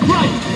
Right.